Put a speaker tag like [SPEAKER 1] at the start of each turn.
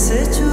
[SPEAKER 1] से छू